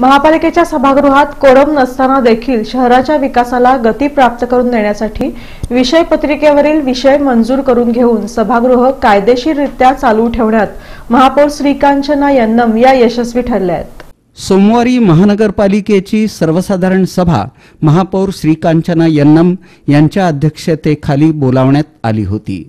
महापालिकेच्या सभागृहात कोरम नसताना देखील शहराच्या विकासाला गती प्राप्त करून देण्यासाठी विषय पत्रिकेवरील विषय मंजूर करून घेऊन सभागृह कायदेशीररित्या चालू ठेवण्यात महापौर श्रीकांचना यन्नम या यशस्वी ठरल्या आहेत. सोमवारी महानगरपालिकेची सर्वसाधारण सभा महापौर श्रीकांचना यन्नम यांच्या अध्यक्षतेखाली बोलावण्यात आली होती.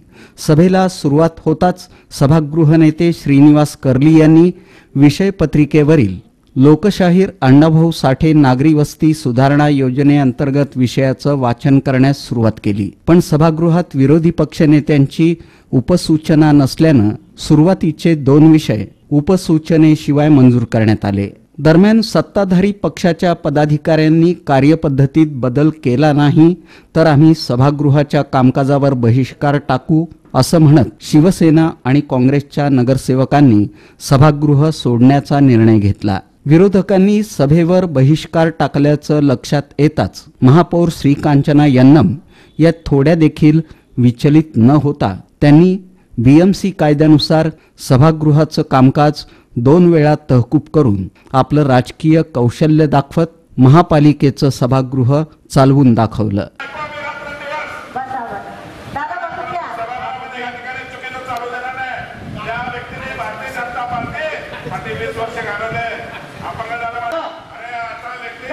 सभेला सुरुवात होताच सभागृह नेते श्रीनिवास कर्ली यांनी विषय पत्रिकेवरील लोकशाहीर अण्णाभाऊ साठे नागरी वस्ती सुधारणा योजनेअंतर्गत विषयाचं वाचन करण्यास सुरुवात केली. पण सभागृहात विरोधी पक्षनेत्यांची उपसूचना नसल्यानं सुरुवातीचे दोन विषय उपसूचनेशिवाय मंजूर करण्यात आले. दरम्यान सत्ताधारी पक्षाच्या पदाधिकाऱ्यांनी कार्यपद्धतीत बदल केला नाही तर आम्ही सभागृहाच्या कामकाजावर बहिष्कार टाकू असं म्हणत शिवसेना आणि काँग्रेसच्या नगरसेवकांनी सभागृह सोडण्याचा निर्णय घेतला. विरोधकांनी सभेवर बहिष्कार टाकल्याचं लक्षात येताच महापौर श्रीकांचना यन्नम या थोड्या देखील विचलित न होता त्यांनी बी एम सी कायद्यानुसार सभागृहाचं कामकाज दोन वेळा तहकूब करून आपलं राजकीय कौशल्य दाखवत महापालिकेचं सभागृह चालवून दाखवलं सभागृहामध्ये या ठिकाणी चुकीचं चालू झालं नाही या व्यक्तीने भारतीय जनता पार्टी साठी वीस वर्ष घालवले आपण काय झालं माहिती? अरे आता व्यक्ती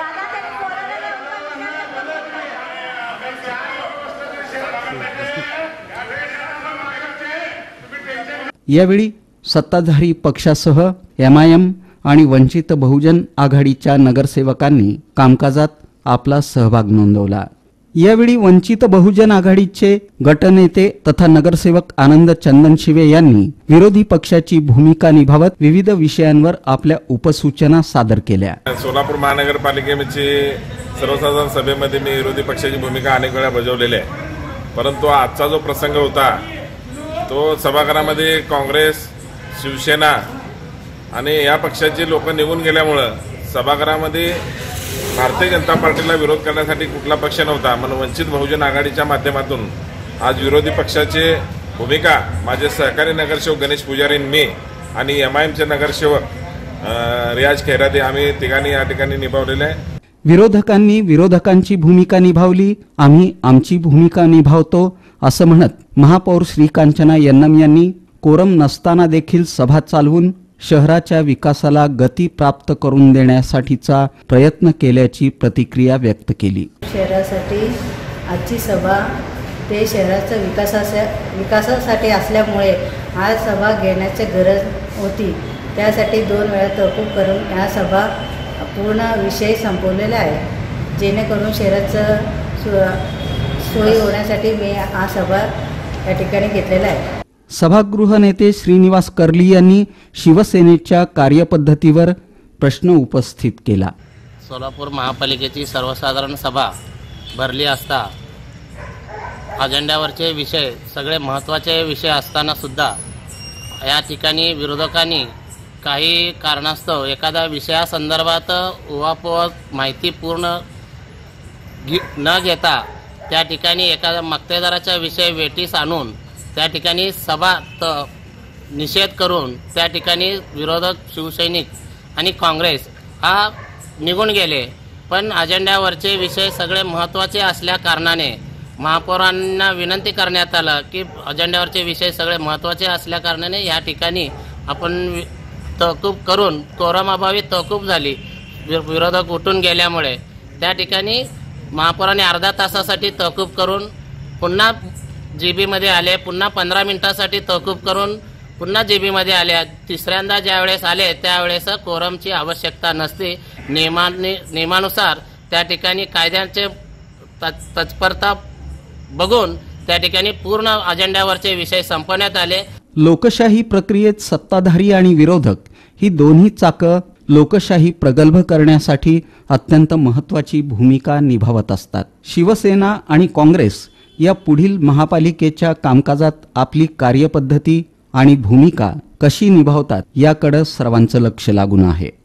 यावेळी सत्ताधारी पक्षासह एमआयएम आणि वंचित बहुजन आघाडीच्या नगरसेवकांनी कामकाजात आपला सहभाग नोंदवला. यावेळी वंचित बहुजन आघाडीचे गटनेते तथा नगरसेवक आनंद चंदनशिवे यांनी विरोधी पक्षाची भूमिका निभावत विविध विषयांवर आपल्या उपसूचना सादर केल्या. सोलापूर महानगरपालिकेची सर्वसाधारण सभेमध्ये मी विरोधी पक्षाची भूमिका अनेक वेळा बजावलेली आहे. परंतु आजचा जो प्रसंग होता तो सभागृहामध्ये काँग्रेस शिवसेना आणि या पक्षाचे लोक निघून गेल्यामुळं सभागृहामध्ये भारतीय जनता पार्टीला विरोध करण्यासाठी कुठला पक्ष नव्हता. म्हणून वंचित बहुजन आघाडीच्या माध्यमातून आज विरोधी पक्षाचे भूमिका माझे सहकारी नगरसेवक गणेश पुजारी मी आणि एम आय एमचे नगरसेवक रियाज खैराते आम्ही तिघांनी या ठिकाणी निभावलेले आहे. विरोधकांनी विरोधकांची भूमिका निभावली आम्ही आमची भूमिका निभावतो. असं म्हणत महापौर श्रीकांचना यन्नम यांनी कोरम नसताना देखील सभा चालवून शहराच्या विकासाला गती प्राप्त करून देण्यासाठीचा प्रयत्न केल्याची प्रतिक्रिया व्यक्त केली. शहरासाठी आजची सभा ते शहराच्या विकासाच्या विकासासाठी असल्यामुळे आज सभा घेण्याची गरज होती. त्यासाठी दोन वेळा तहकूब करून ह्या सभा पूर्ण विषय संपवलेला आहे. जेणेकरून शहराचं सु सोयी होण्यासाठी मी हा सभा या ठिकाणी घेतलेला आहे. सभागृह नेते श्रीनिवास कर्ली यांनी शिवसेनेच्या कार्यपद्धतीवर प्रश्न उपस्थित केला. सोलापूर महापालिकेची सर्वसाधारण सभा भरली असता अजेंड्यावरचे विषय सगळे महत्त्वाचे विषय असताना सुद्धा या ठिकाणी विरोधकांनी काही कारणास्तव एखाद्या विषयासंदर्भात उहापोह माहिती पूर्ण घे न घेता त्या ठिकाणी एखाद्या मक्तेदाराचा विषय वेटीस आणून त्या ठिकाणी सभा त निषेध करून त्या ठिकाणी विरोधक शिवसैनिक आणि काँग्रेस हा निघून गेले. पण अजेंड्यावरचे विषय सगळे महत्त्वाचे असल्या कारणाने महापौरांना विनंती करण्यात आलं की अजेंड्यावरचे विषय सगळे महत्त्वाचे असल्या कारणाने या ठिकाणी आपण तहकूब करून कोरमाभावी तहकूब झाली. वि- विरोधक उठून गेल्यामुळे त्या ठिकाणी महापौरांनी अर्धा तासासाठी तहकूब करून पुन्हा जी बीमध्ये आले पुन्हा पंधरा मिनिटासाठी तहकूब करून पुन्हा जी बीमध्ये आले. तिसऱ्यांदा ज्यावेळेस आले त्यावेळेस कोरमची आवश्यकता नसते. नियमाने नियमानुसार त्या ठिकाणी कायद्यांचे तत्परता बघून त्या ठिकाणी पूर्ण अजेंड्यावरचे विषय संपवण्यात आले. लोकशाही प्रक्रियेत सत्ताधारी आणि विरोधक ही दोन्ही चाकं लोकशाही प्रगल्भ करण्यासाठी अत्यंत महत्वाची भूमिका निभावत असतात. शिवसेना आणि काँग्रेस या पुढील महापालिकेच्या कामकाजात आपली कार्यपद्धती आणि भूमिका कशी निभावतात याकडं सर्वांचं लक्ष लागून आहे.